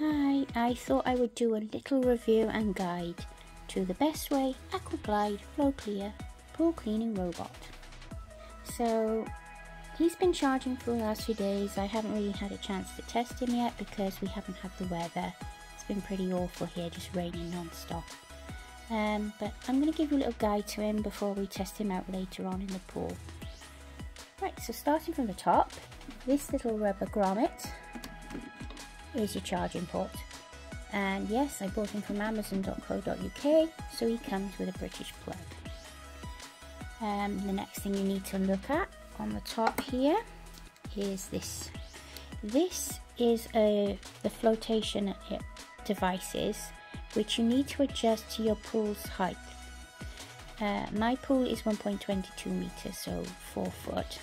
Hi, I thought I would do a little review and guide to the Bestway Aquaglide Flow Clear pool cleaning robot. So he's been charging for the last few days. I haven't really had a chance to test him yet because we haven't had the weather. It's been pretty awful here, just raining non-stop. Um, but I'm going to give you a little guide to him before we test him out later on in the pool. Right, so starting from the top, this little rubber grommet is your charging port. And yes, I bought him from amazon.co.uk, so he comes with a British plug. Um, the next thing you need to look at on the top here is this. This is a, the flotation devices which you need to adjust to your pool's height. Uh, my pool is 1.22 meters, so 4 foot,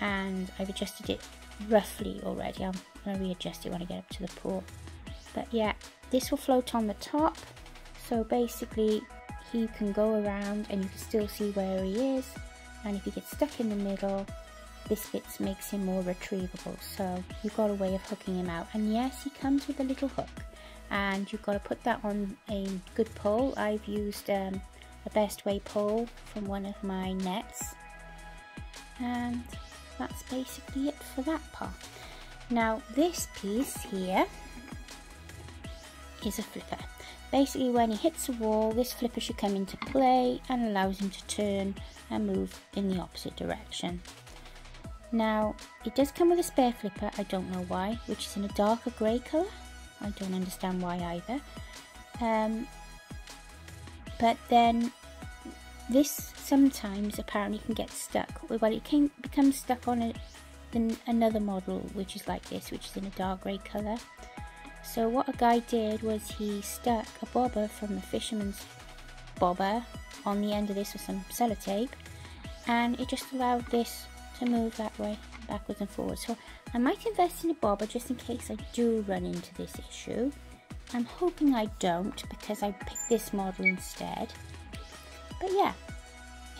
and I've adjusted it roughly already. I'm going to readjust it when I get up to the pool. But yeah, this will float on the top, so basically he can go around and you can still see where he is. And if he gets stuck in the middle this bit makes him more retrievable. So you've got a way of hooking him out. And yes he comes with a little hook. And you've got to put that on a good pole. I've used um, a Bestway pole from one of my nets. And that's basically it for that part now this piece here is a flipper Basically when he hits a wall, this flipper should come into play and allows him to turn and move in the opposite direction. Now, it does come with a spare flipper, I don't know why, which is in a darker grey colour. I don't understand why either. Um, but then this sometimes apparently can get stuck. Well, it can become stuck on a, another model which is like this, which is in a dark grey colour. So what a guy did was he stuck a bobber from a fisherman's bobber on the end of this with some sellotape and it just allowed this to move that way backwards and forwards. So I might invest in a bobber just in case I do run into this issue. I'm hoping I don't because I picked this model instead. But yeah,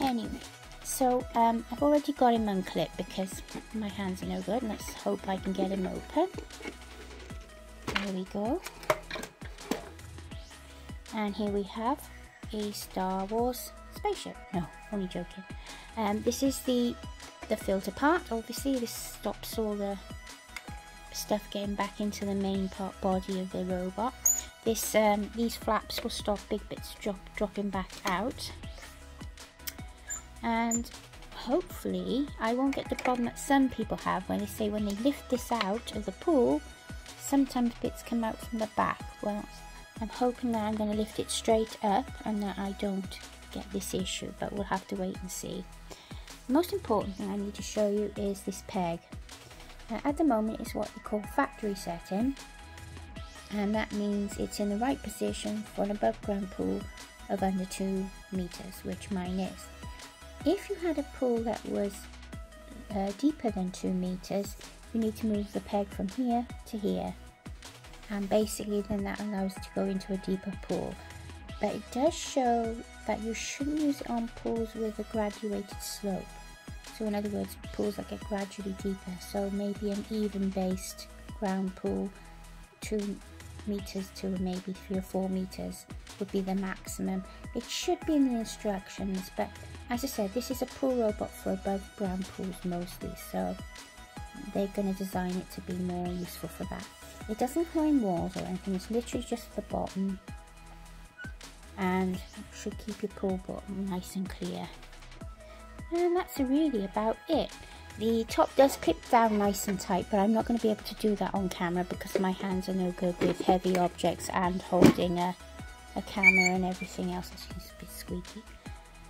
anyway. So um, I've already got him unclipped because my hands are no good. Let's hope I can get him open. There we go. And here we have a Star Wars spaceship. No, only joking. Um, this is the the filter part. Obviously, this stops all the stuff getting back into the main part body of the robot. This um, these flaps will stop big bits drop, dropping back out. And hopefully, I won't get the problem that some people have when they say when they lift this out of the pool, sometimes bits come out from the back. Well, I'm hoping that I'm going to lift it straight up and that I don't get this issue, but we'll have to wait and see. The most important thing I need to show you is this peg. Now, at the moment it's what we call factory setting and that means it's in the right position for an above ground pool of under 2 meters, which mine is. If you had a pool that was uh, deeper than 2 meters, you need to move the peg from here to here. And basically then that allows to go into a deeper pool. But it does show that you shouldn't use it on pools with a graduated slope. So in other words pools that get gradually deeper. So maybe an even based ground pool two meters to maybe three or four meters would be the maximum it should be in the instructions but as I said this is a pool robot for above ground pools mostly so they're going to design it to be more useful for that it doesn't climb walls or anything, it's literally just the bottom and should keep your pool bottom nice and clear. And that's really about it. The top does clip down nice and tight, but I'm not going to be able to do that on camera because my hands are no good with heavy objects and holding a, a camera and everything else. It seems a bit squeaky.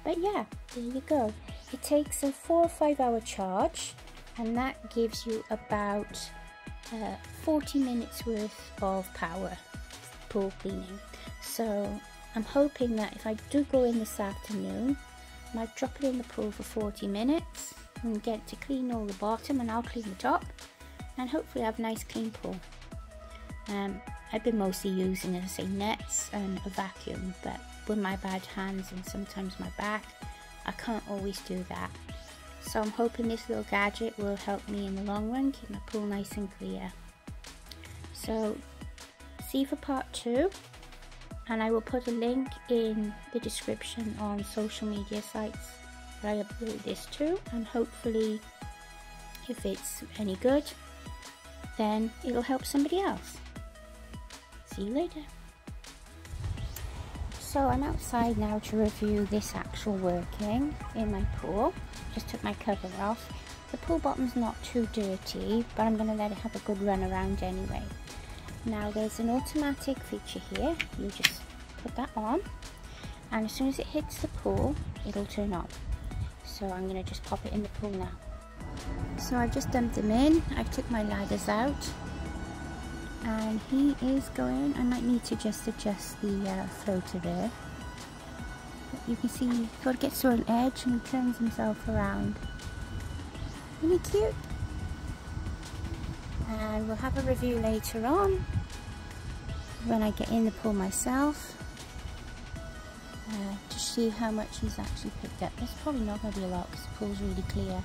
But yeah, there you go. It takes a four or five hour charge and that gives you about uh, 40 minutes worth of power pool cleaning. So I'm hoping that if I do go in this afternoon, I might drop it in the pool for 40 minutes and get to clean all the bottom and I'll clean the top and hopefully have a nice clean pool. Um, I've been mostly using, as I say, nets and a vacuum, but with my bad hands and sometimes my back, I can't always do that. So I'm hoping this little gadget will help me in the long run keep my pool nice and clear. So see for part two and I will put a link in the description on social media sites that I upload this to and hopefully if it's any good then it'll help somebody else. See you later. So I'm outside now to review this actual working in my pool. Just took my cover off. The pool bottom's not too dirty, but I'm going to let it have a good run around anyway. Now there's an automatic feature here. You just put that on and as soon as it hits the pool, it'll turn on. So I'm going to just pop it in the pool now. So I've just dumped them in. I've took my ladders out and he is going. I might need to just adjust the uh, floater there. But you can see he sort of gets to an edge and he turns himself around. isn't he cute. And we'll have a review later on when I get in the pool myself uh, to see how much he's actually picked up. There's probably not going to be a lot because the pool's really clear.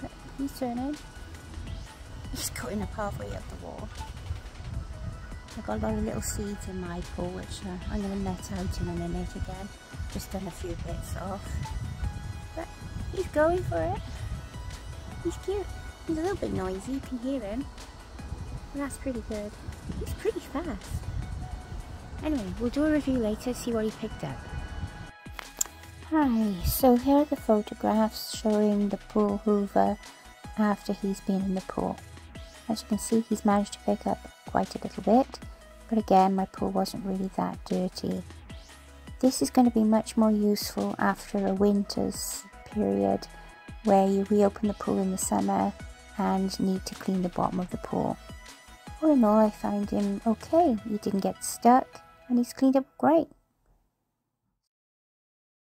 But he's turning. He's cutting up halfway up the wall. I've got a lot of little seeds in my pool which uh, I'm going to net out in a minute again. Just done a few bits off. But he's going for it. He's cute. He's a little bit noisy, you can hear him. That's pretty good. He's pretty fast. Anyway, we'll do a review later, see what he picked up. Hi, so here are the photographs showing the pool hoover after he's been in the pool. As you can see, he's managed to pick up quite a little bit, but again, my pool wasn't really that dirty. This is going to be much more useful after a winter's period where you reopen the pool in the summer and need to clean the bottom of the pool. All in all, I find him okay. He didn't get stuck and he's cleaned up great.